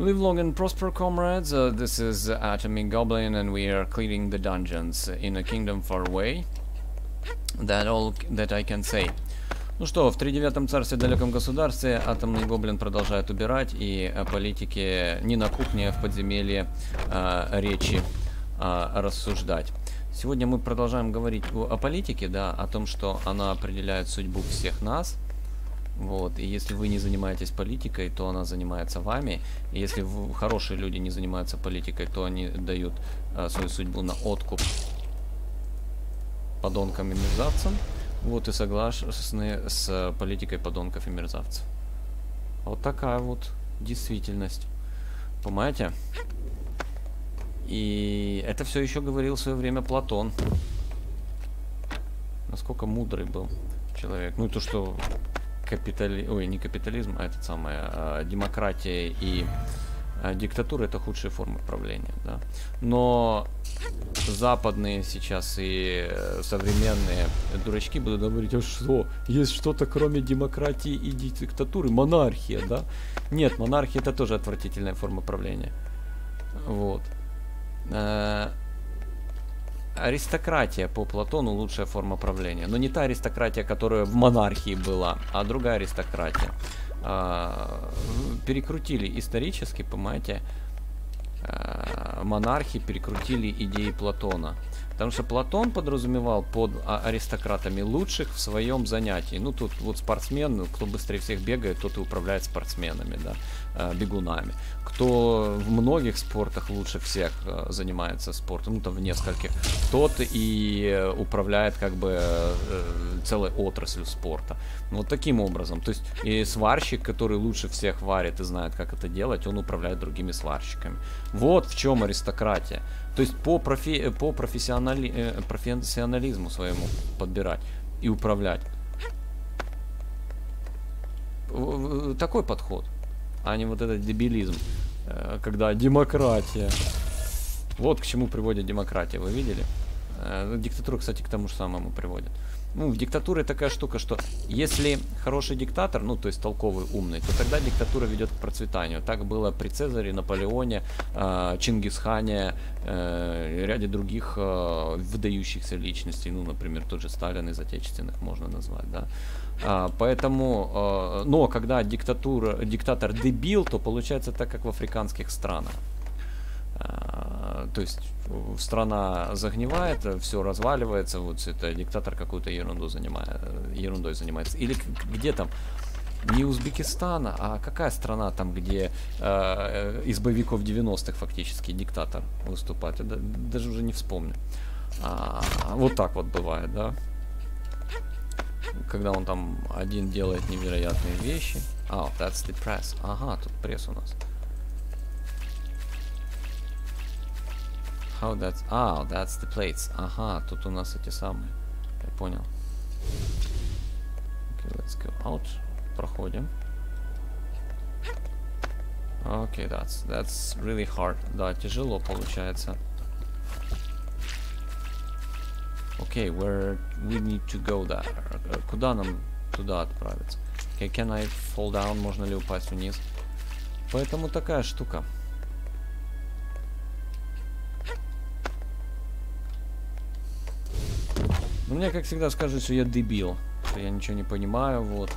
Live long and prosper, comrades. Uh, this is Atomic Goblin, and we are clearing the dungeons in a kingdom far away. That all that I can say. Ну что, в тридевятом царстве, далеком государстве, атомный гоблин продолжает убирать, и о политике не на кухне, а в подземелье э, речи э, рассуждать. Сегодня мы продолжаем говорить о политике, да, о том, что она определяет судьбу всех нас. Вот, и если вы не занимаетесь политикой, то она занимается вами. И если вы, хорошие люди не занимаются политикой, то они дают э, свою судьбу на откуп подонкам и мерзавцам. Вот и согласны с политикой подонков и мерзавцев. Вот такая вот действительность. Понимаете? И это все еще говорил в свое время Платон. Насколько мудрый был человек. Ну и то, что капитали... Ой, не капитализм, а это самое, а, демократия и а, диктатура это худшие формы правления, да. Но западные сейчас и э, современные дурачки будут говорить, а что, есть что-то кроме демократии и диктатуры, монархия, да? Нет, монархия это тоже отвратительная форма правления. Вот. Э, аристократия по Платону лучшая форма правления. Но не та аристократия, которая в монархии была, а другая аристократия. А, перекрутили исторически, понимаете, а, монархи перекрутили идеи Платона. Потому что Платон подразумевал под а, аристократами лучших в своем занятии. Ну, тут вот спортсмен, ну, кто быстрее всех бегает, тот и управляет спортсменами, да, э, бегунами. Кто в многих спортах лучше всех э, занимается спортом, ну, там в нескольких, тот и управляет как бы э, целой отраслью спорта. Вот таким образом. То есть и сварщик, который лучше всех варит и знает, как это делать, он управляет другими сварщиками. Вот в чем аристократия. То есть по, профи по профессионали э, профессионализму своему подбирать и управлять. Такой подход, а не вот этот дебилизм, э, когда демократия. Вот к чему приводит демократия, вы видели? Э, диктатура, кстати, к тому же самому приводит ну, в диктатуре такая штука, что если хороший диктатор, ну, то есть толковый, умный, то тогда диктатура ведет к процветанию. Так было при Цезаре, Наполеоне, э, Чингисхане, э, ряде других э, выдающихся личностей, ну, например, тот же Сталин из отечественных можно назвать, да. А, поэтому, э, но когда диктатура, диктатор дебил, то получается так, как в африканских странах. А, то есть страна загнивает, все разваливается, вот это диктатор какую-то ерунду занимает, ерундой занимается. Или где там? Не Узбекистана, а какая страна там, где э, из боевиков 90-х фактически диктатор выступает? Я даже уже не вспомню. А, вот так вот бывает, да? Когда он там один делает невероятные вещи. А, oh, that's the press. Ага, тут пресс у нас. How that's... А, that's the plates. Ага, тут у нас эти самые. Я понял. Okay, let's go out. Проходим. Okay, that's, that's really hard. Да, тяжело получается. Okay, where we need to go there. Куда нам туда отправиться? Okay, can I fall down? Можно ли упасть вниз? Поэтому такая штука. Ну, мне, как всегда, скажут, что я дебил. Что я ничего не понимаю, вот.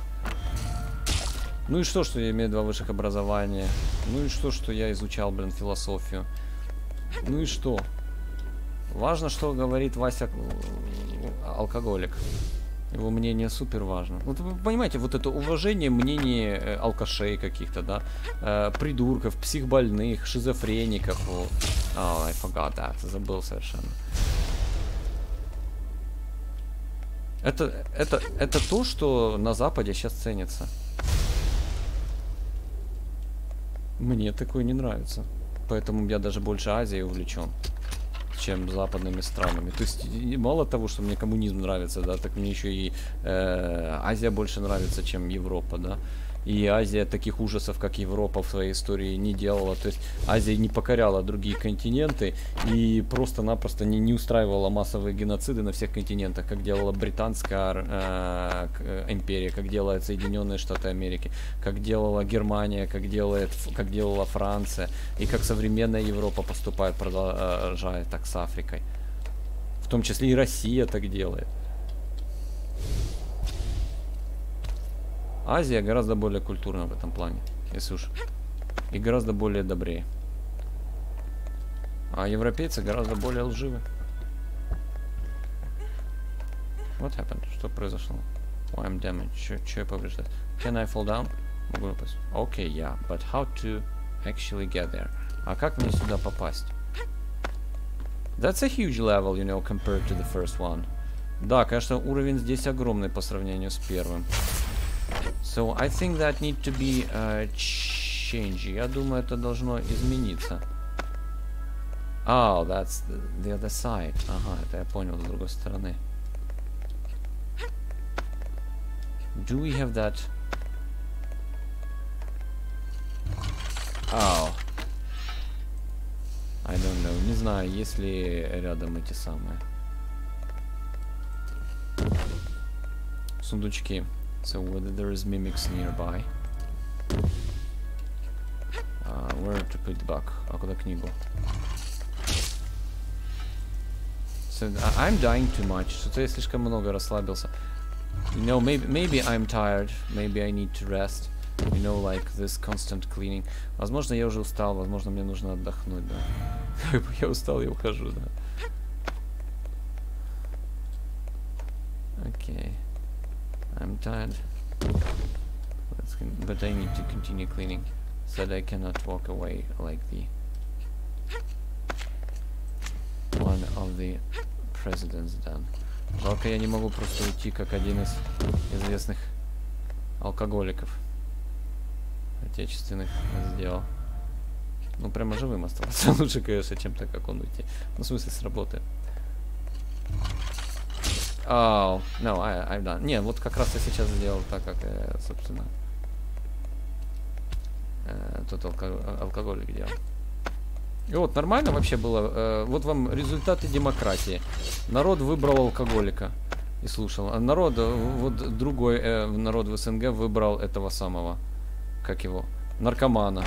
Ну и что, что я имею два высших образования? Ну и что, что я изучал, блин, философию? Ну и что? Важно, что говорит Вася э, алкоголик. Его мнение супер важно. Вот вы понимаете, вот это уважение мнений э, алкашей каких-то, да, э, придурков, психбольных, шизофреников. Вот. Oh, forgot that. Забыл совершенно. Это, это, это то, что на Западе сейчас ценится. Мне такое не нравится. Поэтому я даже больше Азией увлечен, чем западными странами. То есть мало того, что мне коммунизм нравится, да, так мне еще и э, Азия больше нравится, чем Европа, да. И Азия таких ужасов, как Европа в своей истории не делала. То есть Азия не покоряла другие континенты и просто-напросто не, не устраивала массовые геноциды на всех континентах, как делала Британская э, э, империя, как делает Соединенные Штаты Америки, как делала Германия, как, делает, как делала Франция, и как современная Европа поступает, продолжает так с Африкой. В том числе и Россия так делает. Азия гораздо более культурна в этом плане, если уж. И гораздо более добрее. А европейцы гораздо более лживы. What happened? Что произошло? Why I'm damaged? Что я повреждаю? Can I fall down? Могу упасть. Okay, yeah. But how to actually get there? А как мне сюда попасть? That's a huge level, you know, compared to the first one. Да, конечно, уровень здесь огромный по сравнению с первым. So I think that need to be uh, change. Я думаю, это должно измениться. Oh, that's the, the other side. Ага, это я понял, с другой стороны. Do we have that? Oh. I don't know. Не знаю, есть ли рядом эти самые. Сундучки. So whether there is mimics nearby. Uh, where to put book? А куда книгу? So I'm dying too much. Что-то я слишком много расслабился. You know, maybe, maybe I'm tired. Maybe I need to rest. You know, like this constant cleaning. Возможно, я уже устал. Возможно, мне нужно отдохнуть, да. я устал, я ухожу, да. Окей. Okay. I'm tired. but I need to continue cleaning so that I cannot walk away like the one of the presidents done. Жалко, я не могу просто уйти, как один из известных алкоголиков отечественных сделал. Ну, прямо живым остался. Лучше, конечно, чем-то, как он уйти. Ну, в смысле, с работы. Oh, no, I, I've done. Не, вот как раз я сейчас сделал так, как, я, собственно, э, тот алко алкоголик делал. И вот, нормально вообще было. Э, вот вам результаты демократии. Народ выбрал алкоголика и слушал. А народ, э, вот другой э, народ в СНГ выбрал этого самого, как его, наркомана.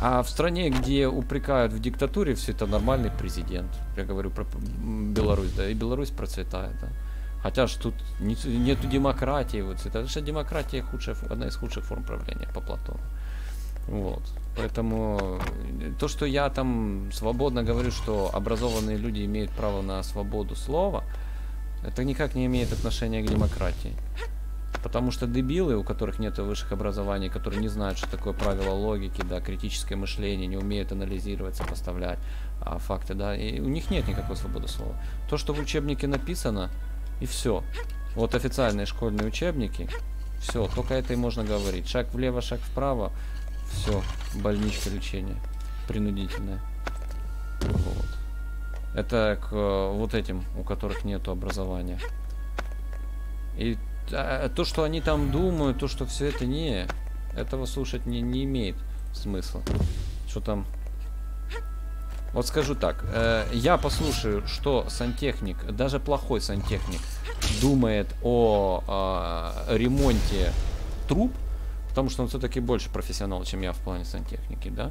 А в стране, где упрекают в диктатуре, все это нормальный президент. Я говорю про Беларусь, да, и Беларусь процветает, да. Хотя ж тут не, нету демократии, вот это же демократия худшая, одна из худших форм правления по Платону. Вот. Поэтому то, что я там свободно говорю, что образованные люди имеют право на свободу слова, это никак не имеет отношения к демократии. Потому что дебилы, у которых нет высших образований, которые не знают, что такое правило логики, да, критическое мышление, не умеют анализировать, сопоставлять а, факты, да, и у них нет никакой свободы слова. То, что в учебнике написано, и все. Вот официальные школьные учебники, все, только это и можно говорить. Шаг влево, шаг вправо, все, больничка лечение, принудительное. Вот. Это к вот этим, у которых нет образования. И то, что они там думают, то, что все это не, этого слушать не, не имеет смысла. Что там? Вот скажу так, э, я послушаю, что сантехник, даже плохой сантехник, думает о э, ремонте труб, потому что он все-таки больше профессионал, чем я в плане сантехники, да.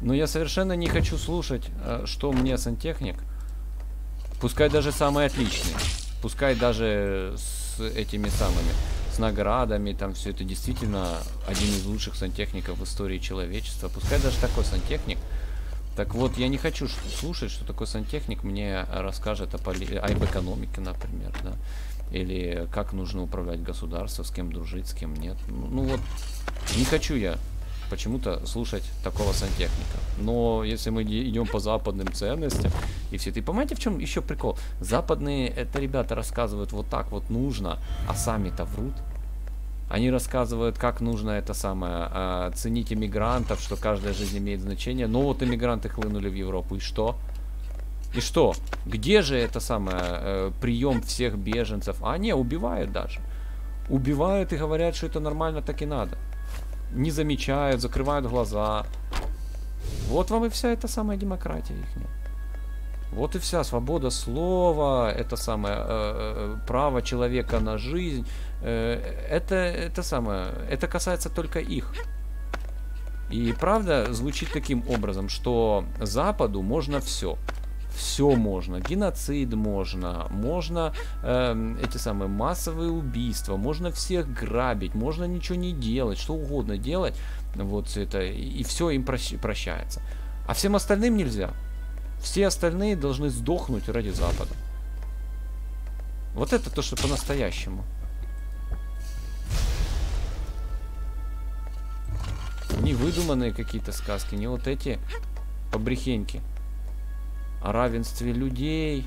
Но я совершенно не хочу слушать, э, что мне сантехник, пускай даже самый отличный, пускай даже с этими самыми, с наградами, там все это действительно один из лучших сантехников в истории человечества. Пускай даже такой сантехник. Так вот, я не хочу слушать, что такой сантехник мне расскажет о поли... об экономике, например, да. Или как нужно управлять государством, с кем дружить, с кем нет. Ну, ну вот, не хочу я почему-то слушать такого сантехника. Но если мы идем по западным ценностям и все, ты понимаете, в чем еще прикол? Западные это ребята рассказывают вот так вот нужно, а сами-то врут. Они рассказывают, как нужно это самое, э, ценить иммигрантов, что каждая жизнь имеет значение. Но вот иммигранты хлынули в Европу, и что? И что? Где же это самое, э, прием всех беженцев? А, не, убивают даже. Убивают и говорят, что это нормально, так и надо. Не замечают, закрывают глаза. Вот вам и вся эта самая демократия их. Вот и вся свобода слова, это самое э, э, право человека на жизнь. Э, это это самое, это касается только их. И правда звучит таким образом, что Западу можно все. Все можно. Геноцид можно. Можно э, эти самые массовые убийства. Можно всех грабить. Можно ничего не делать. Что угодно делать. Вот это. И все им прощается. А всем остальным нельзя. Все остальные должны сдохнуть ради Запада. Вот это то, что по-настоящему. Не выдуманные какие-то сказки, не вот эти побрехеньки. О равенстве людей.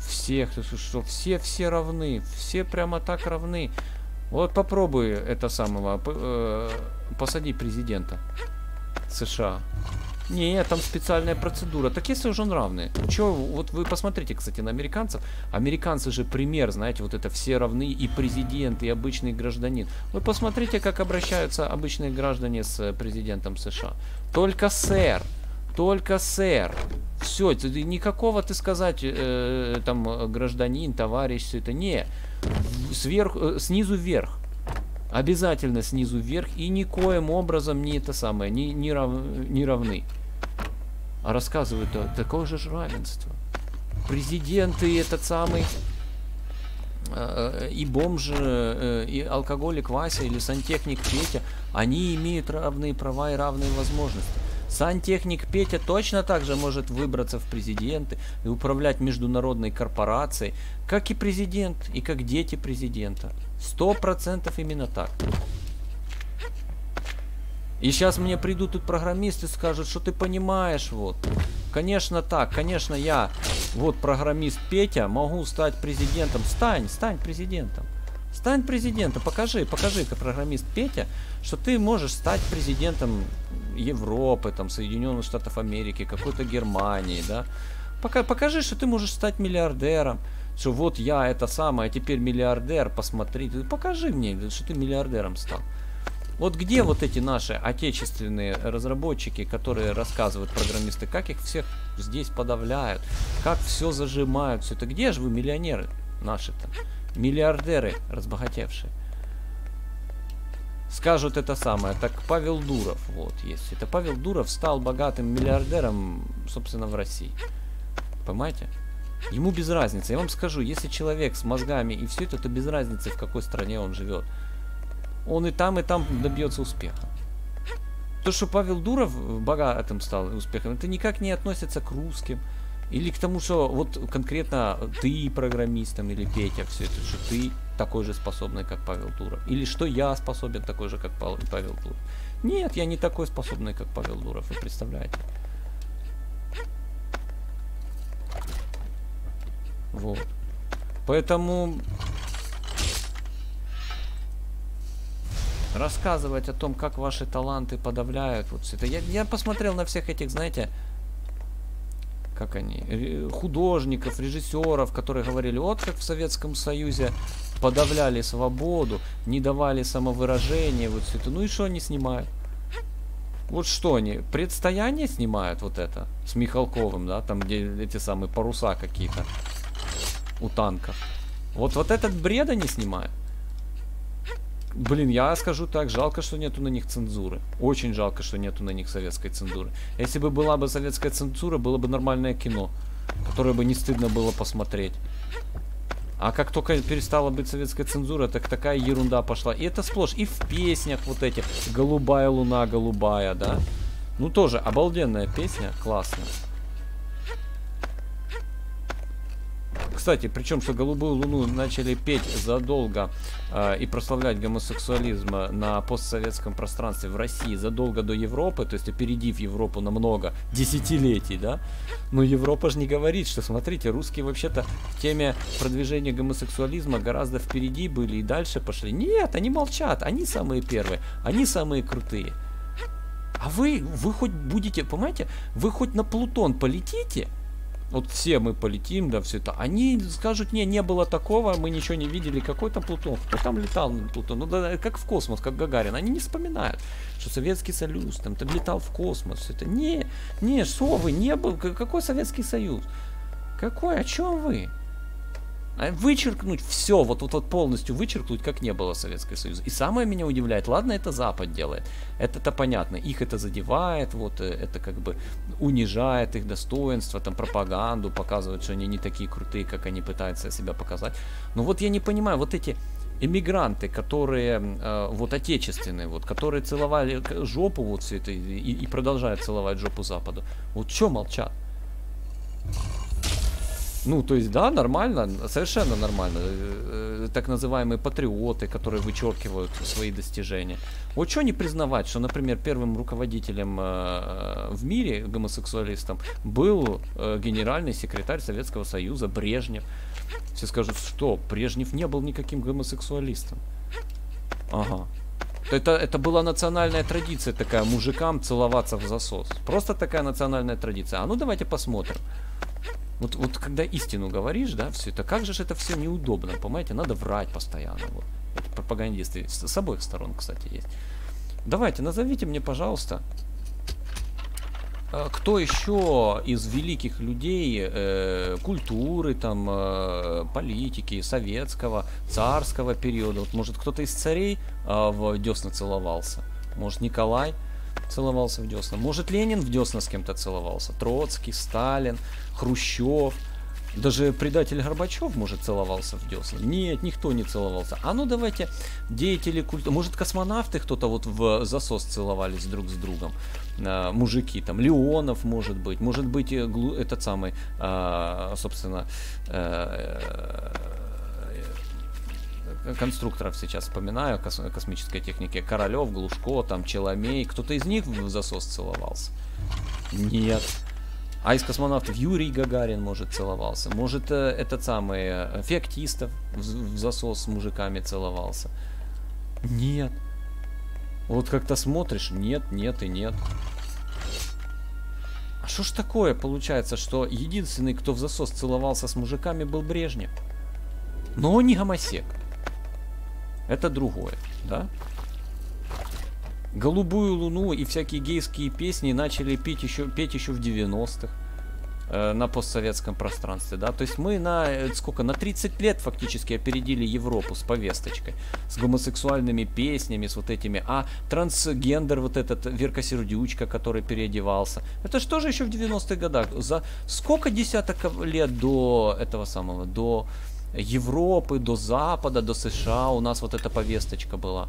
Всех, что все, все равны. Все прямо так равны. Вот попробуй это самого, э, посади президента США. Не, там специальная процедура. Так если уже он равный. Че, вот вы посмотрите, кстати, на американцев. Американцы же пример, знаете, вот это все равны и президент, и обычный гражданин. Вы посмотрите, как обращаются обычные граждане с президентом США. Только сэр. Только сэр. Все, никакого ты сказать, э, там, гражданин, товарищ, все это. Не. Сверху, э, снизу вверх. Обязательно снизу вверх и никоим образом не это самое, не, не, рав, не равны. А рассказывают о такое же равенство. Президенты этот самый э, и бомж, э, и алкоголик Вася или сантехник Петя, они имеют равные права и равные возможности. Сантехник Петя точно так же может выбраться в президенты и управлять международной корпорацией, как и президент, и как дети президента. Сто процентов именно так. И сейчас мне придут тут программисты и скажут, что ты понимаешь, вот. Конечно так, конечно я, вот программист Петя, могу стать президентом. Стань, стань президентом. Стань президентом, покажи, покажи, как программист Петя, что ты можешь стать президентом Европы, там, Соединенных Штатов Америки, какой-то Германии, да. Пока, покажи, что ты можешь стать миллиардером, что вот я это самое, а теперь миллиардер, посмотри, покажи мне, что ты миллиардером стал. Вот где вот эти наши отечественные разработчики, которые рассказывают программисты, как их всех здесь подавляют, как все зажимают, все это. Где же вы миллионеры наши-то? Миллиардеры разбогатевшие. Скажут это самое. Так Павел Дуров, вот есть. Это Павел Дуров стал богатым миллиардером, собственно, в России. Понимаете? Ему без разницы. Я вам скажу, если человек с мозгами и все это, то без разницы, в какой стране он живет он и там, и там добьется успеха. То, что Павел Дуров богатым стал успехом, это никак не относится к русским. Или к тому, что вот конкретно ты программистом или Петя, все это, что ты такой же способный, как Павел Дуров. Или что я способен такой же, как Павел Дуров. Нет, я не такой способный, как Павел Дуров, вы представляете. Вот. Поэтому рассказывать о том, как ваши таланты подавляют вот все это. Я, я посмотрел на всех этих, знаете, как они, художников, режиссеров, которые говорили, вот как в Советском Союзе подавляли свободу, не давали самовыражения, вот все это. Ну и что они снимают? Вот что они, предстояние снимают вот это с Михалковым, да, там где эти самые паруса какие-то у танков. Вот, вот этот бред они снимают. Блин, я скажу так, жалко, что нету на них цензуры. Очень жалко, что нету на них советской цензуры. Если бы была бы советская цензура, было бы нормальное кино, которое бы не стыдно было посмотреть. А как только перестала быть советская цензура, так такая ерунда пошла. И это сплошь. И в песнях вот эти. Голубая луна, голубая, да? Ну тоже обалденная песня, классная. Кстати, причем, что «Голубую луну» начали петь задолго э, и прославлять гомосексуализм на постсоветском пространстве в России задолго до Европы, то есть опередив Европу на много десятилетий, да? Но Европа же не говорит, что, смотрите, русские вообще-то в теме продвижения гомосексуализма гораздо впереди были и дальше пошли. Нет, они молчат, они самые первые, они самые крутые. А вы, вы хоть будете, понимаете, вы хоть на Плутон полетите, вот все мы полетим, да, все это, они скажут, не, не было такого, мы ничего не видели, какой там Плутон, кто там летал на Плутон, ну да, как в космос, как Гагарин, они не вспоминают, что Советский Союз, там, там летал в космос, все это, не, не, что вы, не был, какой Советский Союз, какой, о чем вы? А вычеркнуть все, вот, вот, вот полностью вычеркнуть, как не было Советского Союза. И самое меня удивляет, ладно, это Запад делает, это-то понятно, их это задевает, вот, э, это как бы унижает их достоинство, там, пропаганду, показывает, что они не такие крутые, как они пытаются себя показать. Но вот я не понимаю, вот эти эмигранты, которые э, вот отечественные, вот, которые целовали жопу вот все это и, и продолжают целовать жопу Западу, вот что молчат? Ну, то есть, да, нормально, совершенно нормально. Э, э, так называемые патриоты, которые вычеркивают свои достижения. Вот что не признавать, что, например, первым руководителем э, в мире гомосексуалистом был генеральный секретарь Советского Союза Брежнев. Все скажут, что Брежнев не был никаким гомосексуалистом. Ага. Это, это была национальная традиция такая, мужикам целоваться в засос. Просто такая национальная традиция. А ну давайте посмотрим. Вот, вот когда истину говоришь, да, все это, как же это все неудобно, понимаете, надо врать постоянно. Вот. Эти пропагандисты с, с обоих сторон, кстати, есть. Давайте, назовите мне, пожалуйста, э, кто еще из великих людей э, культуры, там, э, политики, советского, царского периода, вот может кто-то из царей э, в десна целовался, может Николай, целовался в десна. Может, Ленин в десна с кем-то целовался. Троцкий, Сталин, Хрущев. Даже предатель Горбачев, может, целовался в десна. Нет, никто не целовался. А ну давайте деятели культуры. Может, космонавты кто-то вот в засос целовались друг с другом. А, мужики, там, Леонов, может быть. Может быть, э, этот самый, а, собственно, а, конструкторов сейчас вспоминаю кос космической техники. Королев, Глушко, там Челомей. Кто-то из них в засос целовался? Нет. А из космонавтов Юрий Гагарин, может, целовался. Может, э, этот самый э, Феоктистов в, в засос с мужиками целовался. Нет. Вот как-то смотришь, нет, нет и нет. А что ж такое получается, что единственный, кто в засос целовался с мужиками, был Брежнев? Но он не гомосек это другое, да? Голубую луну и всякие гейские песни начали петь еще, петь еще в 90-х э, на постсоветском пространстве, да, то есть мы на, э, сколько, на 30 лет фактически опередили Европу с повесточкой, с гомосексуальными песнями, с вот этими, а трансгендер, вот этот Верка Сердючка, который переодевался, это что же еще в 90-х годах, за сколько десяток лет до этого самого, до Европы, до Запада, до США у нас вот эта повесточка была.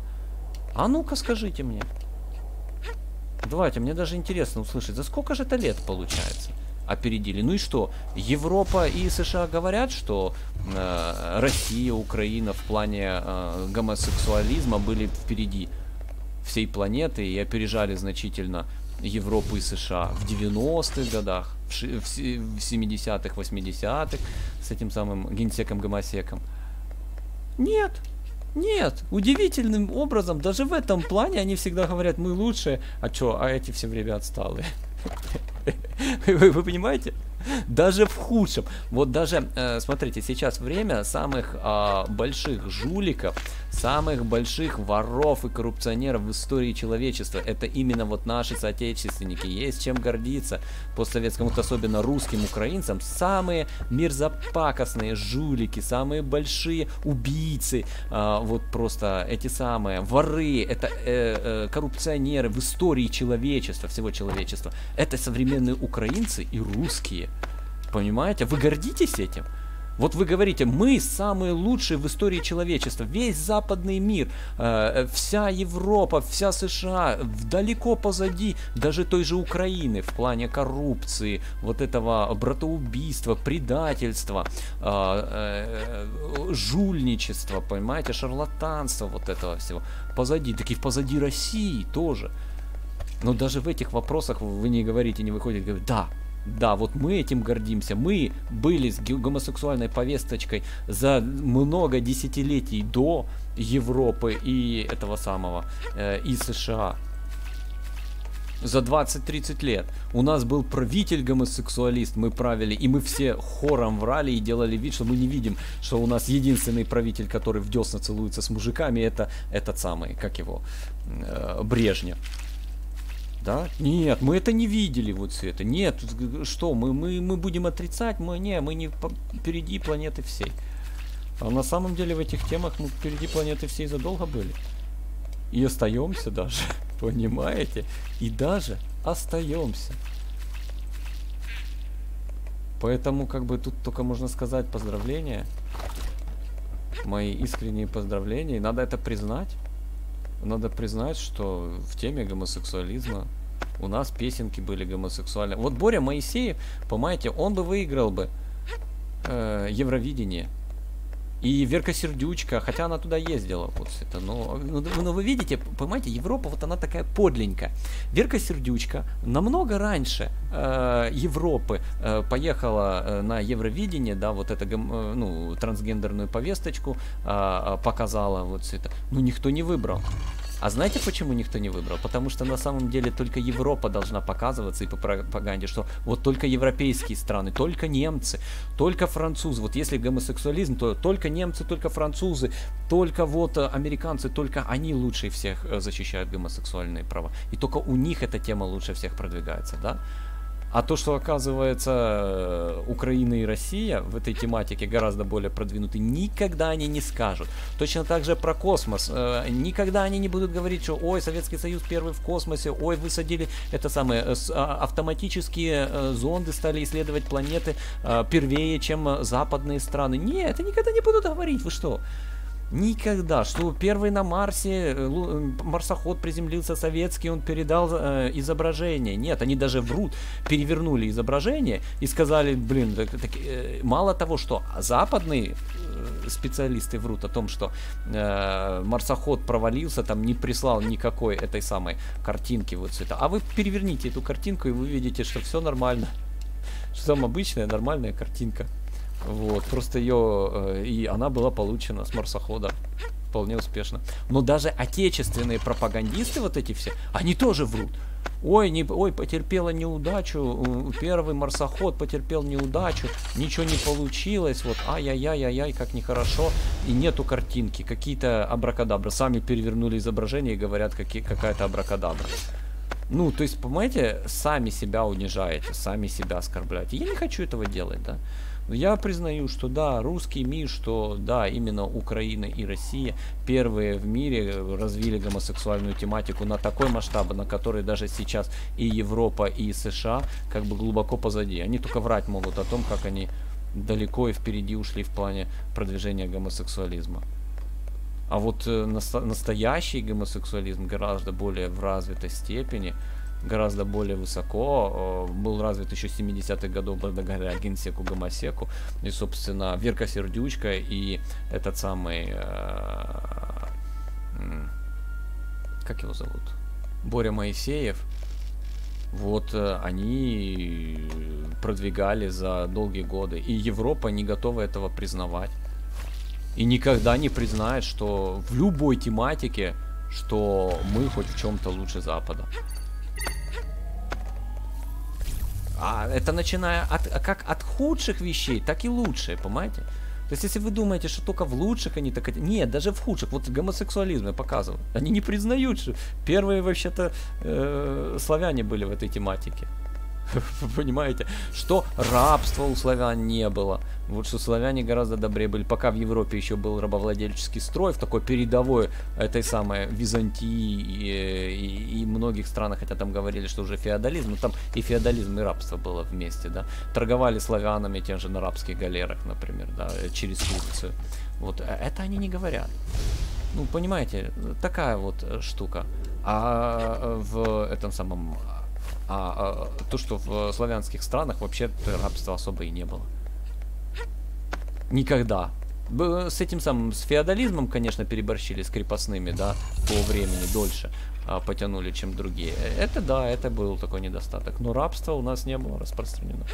А ну-ка скажите мне. Давайте, мне даже интересно услышать, за сколько же это лет получается? Опередили. Ну и что? Европа и США говорят, что э, Россия, Украина в плане э, гомосексуализма были впереди всей планеты и опережали значительно Европу и США в 90-х годах, в 70-х, 80-х с этим самым генсеком Гомосеком. Нет, нет, удивительным образом, даже в этом плане они всегда говорят, мы лучшие, а чё, а эти все время отсталые. Вы, вы понимаете? Даже в худшем. Вот даже, э, смотрите, сейчас время самых э, больших жуликов, самых больших воров и коррупционеров в истории человечества. Это именно вот наши соотечественники. Есть чем гордиться постсоветскому, вот особенно русским украинцам. Самые мерзопакостные жулики, самые большие убийцы, э, вот просто эти самые воры, это э, э, коррупционеры в истории человечества, всего человечества. Это современные украинцы и русские. Понимаете? Вы гордитесь этим? Вот вы говорите, мы самые лучшие в истории человечества, весь западный мир, э, вся Европа, вся США, далеко позади даже той же Украины в плане коррупции, вот этого братоубийства, предательства, э, э, жульничества, понимаете, шарлатанства вот этого всего. Позади, таки позади России тоже. Но даже в этих вопросах вы не говорите, не выходите, говорите, да, да, вот мы этим гордимся. Мы были с гомосексуальной повесточкой за много десятилетий до Европы и этого самого, э, и США. за 20-30 лет. У нас был правитель гомосексуалист, мы правили, и мы все хором врали и делали вид, что мы не видим, что у нас единственный правитель, который в десна целуется с мужиками, это этот самый, как его, э, Брежнев. Да? Нет, мы это не видели вот это. Нет, что, мы, мы, мы будем отрицать? Мы не, мы не впереди планеты всей. А на самом деле в этих темах мы впереди планеты всей задолго были. И остаемся даже, понимаете? И даже остаемся. Поэтому как бы тут только можно сказать поздравления. Мои искренние поздравления. И надо это признать. Надо признать, что в теме гомосексуализма у нас песенки были гомосексуальные. Вот Боря Моисеев, понимаете, он бы выиграл бы э, Евровидение. И Верка Сердючка, хотя она туда ездила, вот это, но, но, но вы видите, понимаете, Европа вот она такая подленькая. Верка Сердючка намного раньше э, Европы э, поехала э, на Евровидение, да, вот это, э, ну, трансгендерную повесточку э, показала, вот это, но никто не выбрал. А знаете, почему никто не выбрал? Потому что на самом деле только Европа должна показываться и по пропаганде, что вот только европейские страны, только немцы, только французы. Вот если гомосексуализм, то только немцы, только французы, только вот э, американцы, только они лучше всех э, защищают гомосексуальные права. И только у них эта тема лучше всех продвигается, да? А то, что оказывается э, Украина и Россия в этой тематике гораздо более продвинуты, никогда они не скажут. Точно так же про космос. Э, никогда они не будут говорить, что ой, Советский Союз первый в космосе, ой, высадили это самое, э, а, автоматические зонды стали исследовать планеты первее, чем западные страны. Нет, это никогда не будут говорить, вы что? Никогда, что первый на Марсе э, э, марсоход приземлился советский, он передал э, изображение. Нет, они даже врут, перевернули изображение и сказали, блин, так, так, э, мало того, что западные э, специалисты врут о том, что э, марсоход провалился, там не прислал никакой этой самой картинки вот цвета. А вы переверните эту картинку и вы видите, что все нормально. Что там обычная нормальная картинка. Вот, просто ее, э, и она была получена с марсохода вполне успешно. Но даже отечественные пропагандисты вот эти все, они тоже врут. Ой, не, ой, потерпела неудачу, первый марсоход потерпел неудачу, ничего не получилось, вот, ай-яй-яй-яй-яй, как нехорошо, и нету картинки, какие-то абракадабры, сами перевернули изображение и говорят, какие, какая-то абракадабра. Ну, то есть, понимаете, сами себя унижаете, сами себя оскорбляете. Я не хочу этого делать, да. Я признаю, что да, русский мир, что да, именно Украина и Россия первые в мире развили гомосексуальную тематику на такой масштаб, на который даже сейчас и Европа, и США как бы глубоко позади. Они только врать могут о том, как они далеко и впереди ушли в плане продвижения гомосексуализма. А вот э, настоящий гомосексуализм гораздо более в развитой степени – гораздо более высоко, э, был развит еще 70-х годов благодаря Генсеку Гомосеку, и, собственно, Верка Сердючка и этот самый, э, как его зовут, Боря Моисеев, вот э, они продвигали за долгие годы, и Европа не готова этого признавать. И никогда не признает, что в любой тематике, что мы хоть в чем-то лучше Запада. А это начиная от, как от худших вещей, так и лучшие, понимаете? То есть, если вы думаете, что только в лучших они так... Нет, даже в худших. Вот гомосексуализм я показывал. Они не признают, что первые вообще-то э, славяне были в этой тематике. Понимаете? Что рабства у славян не было. Вот что славяне гораздо добрее были. Пока в Европе еще был рабовладельческий строй, в такой передовой этой самой Византии и, и, и многих странах, хотя там говорили, что уже феодализм, но там и феодализм, и рабство было вместе, да. Торговали славянами тем же на арабских галерах, например, да, через Турцию. Вот, э, это они не говорят. Ну, понимаете, такая вот э, штука. А в этом самом а, а то, что в славянских странах вообще рабства особо и не было. Никогда. С этим самым, с феодализмом, конечно, переборщили, с крепостными, да, по времени дольше а, потянули, чем другие. Это да, это был такой недостаток. Но рабство у нас не было распространено.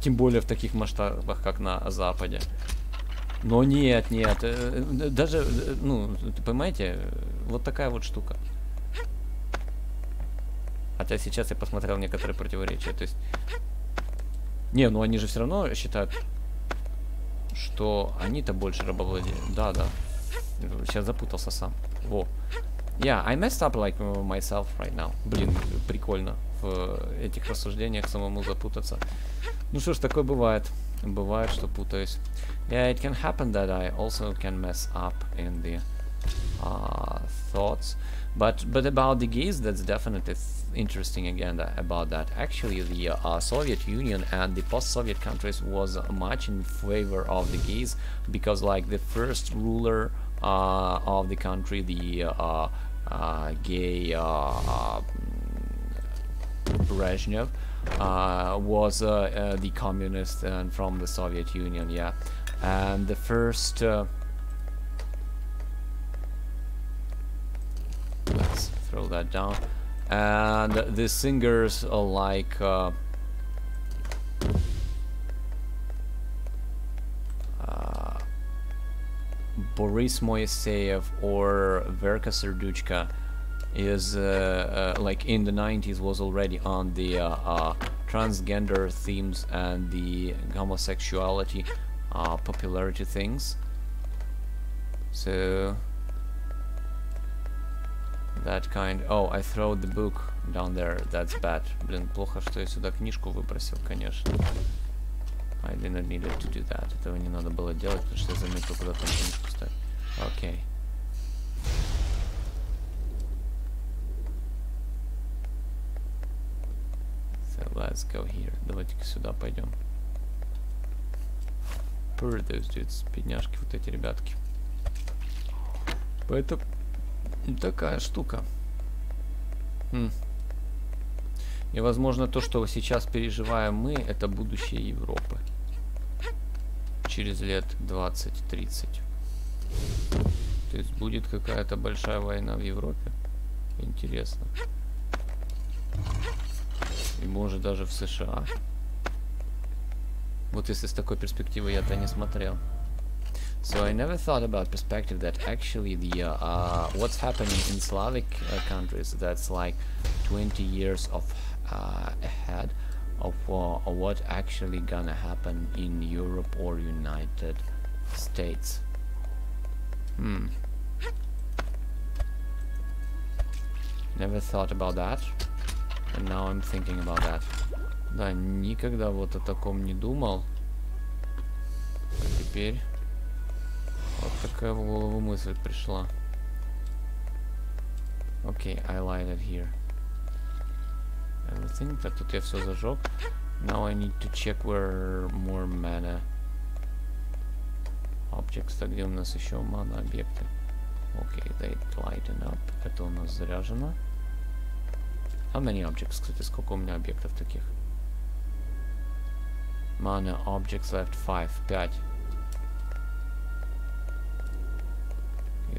Тем более в таких масштабах, как на Западе. Но нет, нет, э, э, даже, э, ну, понимаете, вот такая вот штука. Хотя сейчас я посмотрел некоторые противоречия. То есть... Не, ну они же все равно считают, что они-то больше рабовладели. Да, да. Сейчас запутался сам. Во. Yeah, I messed up like myself right now. Блин, прикольно в этих рассуждениях самому запутаться. Ну что ж, такое бывает. Бывает, что путаюсь. Yeah, it can happen that I also can mess up in the uh, thoughts. But but about the gays, that's definitely interesting again that, about that. Actually, the uh, Soviet Union and the post-Soviet countries was much in favor of the gays because, like, the first ruler uh, of the country, the uh, uh, gay uh, Brezhnev uh, was uh, uh, the communist and from the Soviet Union, yeah. And the first let's throw that down. And the singers are like uh, uh, Boris Moiseyev or Verka Serduchka is uh, uh, like in the 90s was already on the uh, uh, transgender themes and the homosexuality uh, popularity things so that kind oh I throw the book down there that's bad блин плохо что я сюда книжку выбросил конечно I didn't need to do that этого не надо было делать потому что я заметил куда там книжку ставить окей okay. let's go here. Давайте-ка сюда пойдем. Those dudes. Бедняжки вот эти ребятки. Это такая штука. И возможно то, что сейчас переживаем мы, это будущее Европы. Через лет 20-30. То есть будет какая-то большая война в Европе. Интересно. И может даже в США. Вот если с такой перспективы я-то не смотрел. So I never thought about perspective that actually the uh, uh, what's happening in Slavic uh, countries that's like 20 years of uh, ahead of uh, what actually gonna happen in Europe or United States. Hmm. Never thought about that. And now I'm thinking about that. Да, никогда вот о таком не думал. А теперь вот такая в голову мысль пришла. Окей, okay, I light it here. Everything. Так, тут я все зажег. Now I need to check where more mana objects. Так, где у нас еще мана объекты? Окей, okay, they lighten up. Это у нас заряжено. How many objects, кстати, сколько у меня объектов таких? Mana objects left 5, 5.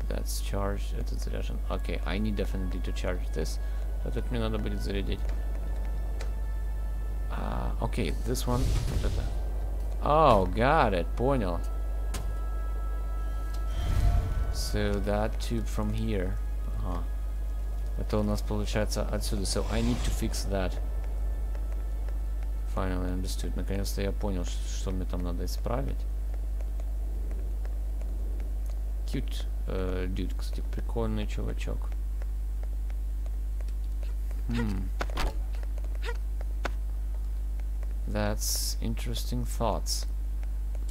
that's charged, этот заряжен. Okay, I need definitely to charge this. Этот мне надо будет зарядить. Uh, okay, this one. Вот это. Oh, got it, понял. So that tube from here. Ага. Это у нас получается отсюда. So I need to fix that. Finally understood. Наконец-то я понял, что мне там надо исправить. Cute Uh, dude, кстати, прикольный чувачок. Hmm. That's interesting thoughts.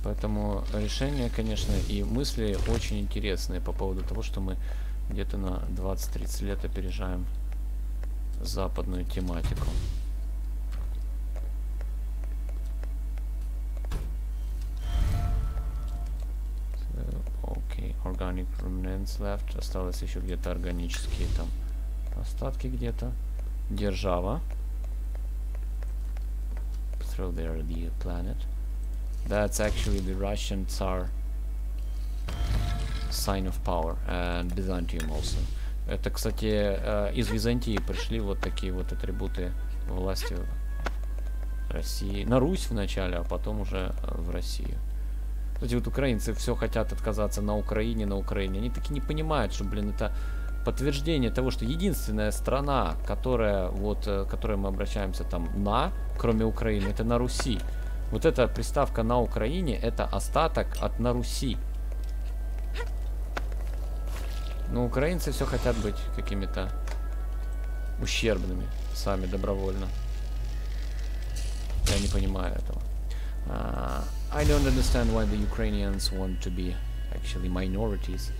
Поэтому решения, конечно, и мысли очень интересные по поводу того, что мы где-то на 20-30 лет опережаем западную тематику. Organic remnants left. Осталось еще где-то органические там остатки где-то. Держава. Throw there the planet. That's actually the Russian Tsar Sign of Power and Byzantium also. Это, кстати, э, из Византии пришли вот такие вот атрибуты власти России. На Русь вначале, а потом уже в Россию. Эти вот украинцы все хотят отказаться на Украине, на Украине. Они таки не понимают, что, блин, это подтверждение того, что единственная страна, которая, вот, э, которой мы обращаемся там на, кроме Украины, это на Руси. Вот эта приставка на Украине, это остаток от на Руси. Но украинцы все хотят быть какими-то ущербными сами добровольно. Я не понимаю этого. Uh, I don't understand why the Ukrainians want to be actually minorities.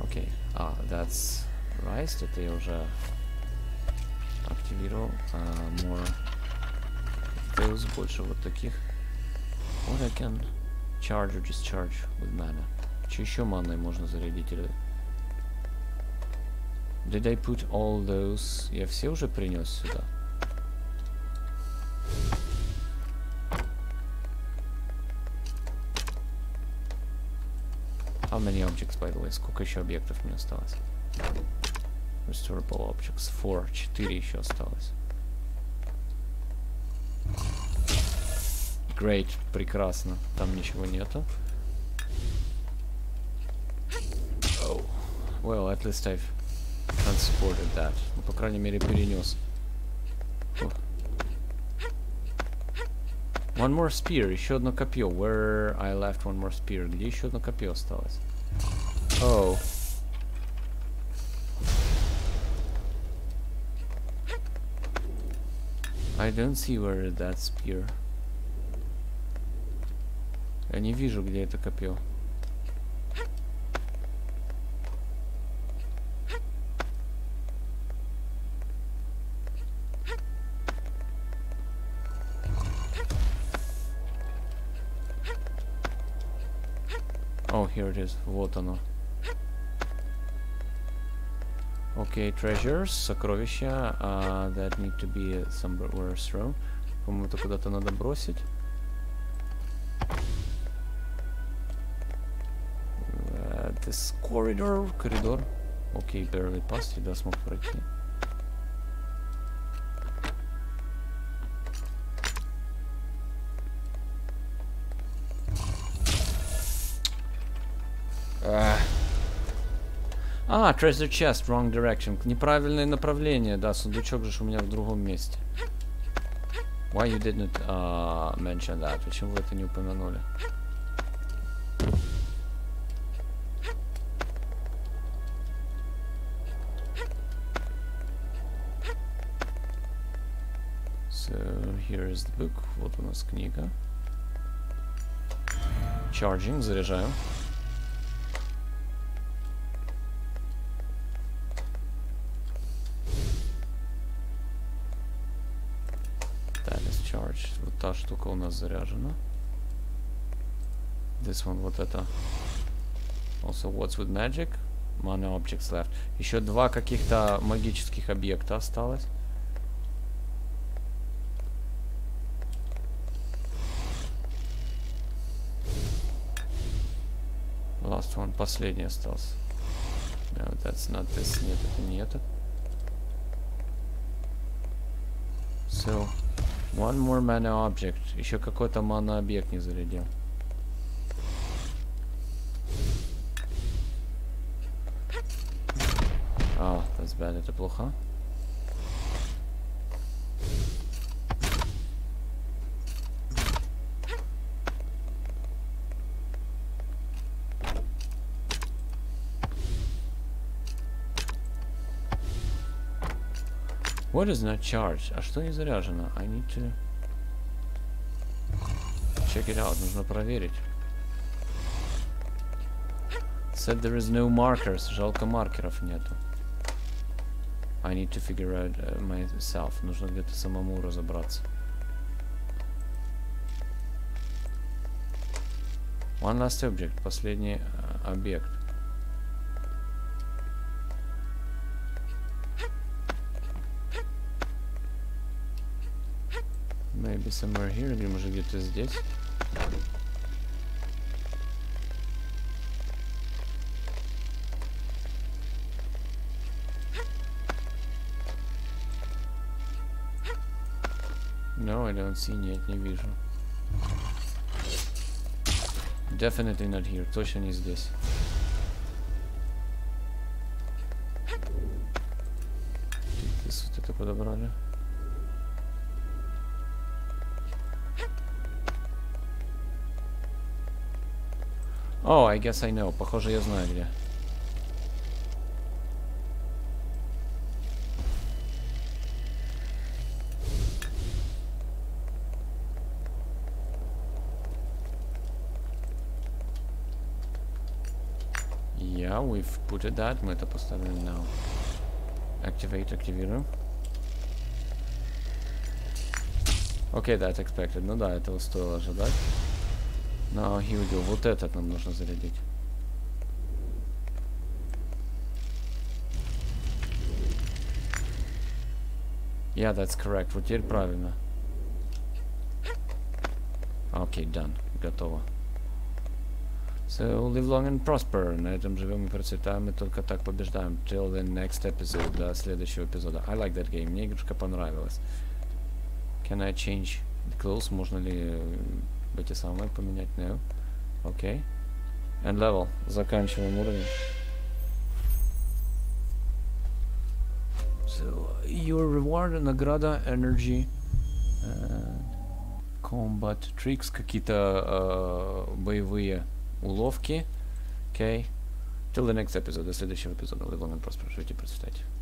Окей. Okay. А, that's right. Это я уже активировал. Uh, more details. Больше вот таких. What I can charge or discharge with mana. Че еще маной можно зарядить или... Did I put all those... Я все уже принес сюда? How many objects, by the way? Сколько еще объектов мне осталось? Restorable objects. Four. Четыре еще осталось. Great. Прекрасно. Там ничего нету. Oh. Well, at least I've transported that. Ну, по крайней мере, перенес. One more spear, еще одно копье. Where I left one more spear. Где еще одно копье осталось? Oh. I don't see where that spear. Я не вижу, где это копье. Here it is. Вот оно. Окей, okay, treasures, сокровища, uh, that need to be somewhere thrown. По-моему, это куда-то надо бросить. Uh, this corridor, коридор. Окей, okay, barely passed, да, смог пройти. А, treasure chest, wrong direction. Неправильное направление, да, сундучок же у меня в другом месте. Why you didn't uh, mention that? Почему вы это не упомянули? So, here is the book. Вот у нас книга. Charging, заряжаю. Нас заряжена. This one, вот это. Also, what's with magic? Mana objects left. Еще два каких-то магических объекта осталось. Last one, последний остался. No, that's not this. Нет, это не это. So, One more mana object. Еще какой-то мана объект не зарядил. А, oh, that's bad. Это плохо. What is not charged? А что не заряжено? I need to check it out. Нужно проверить. Said there is no markers. Жалко маркеров нету. I need to figure out uh, myself. Нужно где-то самому разобраться. One last object. Последний uh, объект. be somewhere here, или может где-то здесь. No, I don't see нет, не вижу. Definitely not here, точно не здесь. Здесь вот это подобрали. О, I guess I know. Похоже, я знаю где. Yeah, we've put it that. Мы это поставили now. Activate, активируем. Окей, okay, that's expected. Ну да, этого стоило ожидать. We go. Вот этот нам нужно зарядить. Yeah, that's correct. Вот теперь правильно. Окей, okay, done. Готово. So, live long and prosper. На этом живем и процветаем, и только так побеждаем. Till the next episode, до следующего эпизода. I like that game. Мне игрушка понравилась. Can I change the clothes? Можно ли эти самые поменять? No. Окей. Okay. And level. Заканчиваем уровень. So, your reward, награда, energy, uh, combat, tricks, какие-то uh, боевые уловки. Окей. Okay. Till the next episode. До следующего эпизода. Live long and prosper. Процветайте.